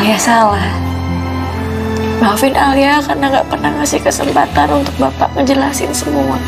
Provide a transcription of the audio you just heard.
Alia salah. Maafin Alia karena gak pernah ngasih kesempatan untuk Bapak ngejelasin semua.